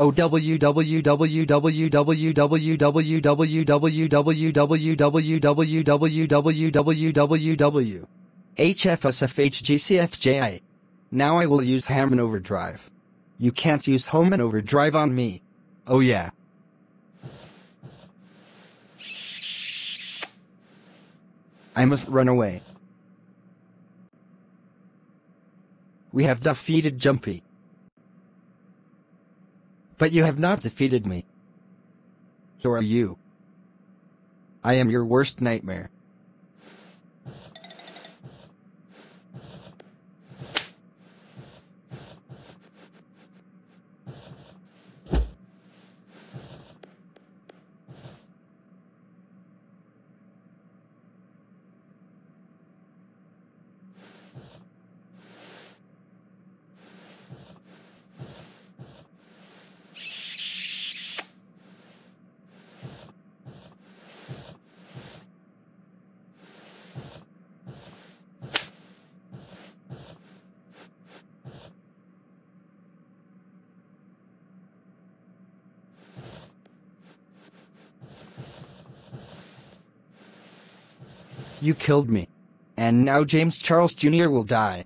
O W W W W W W W W W W W W W W W W W W Now I will use Hamon Overdrive. You can't use Hamon Overdrive on me. Oh yeah. I must run away. We have defeated Jumpy. But you have not defeated me. Who are you? I am your worst nightmare. You killed me. And now James Charles Jr. will die.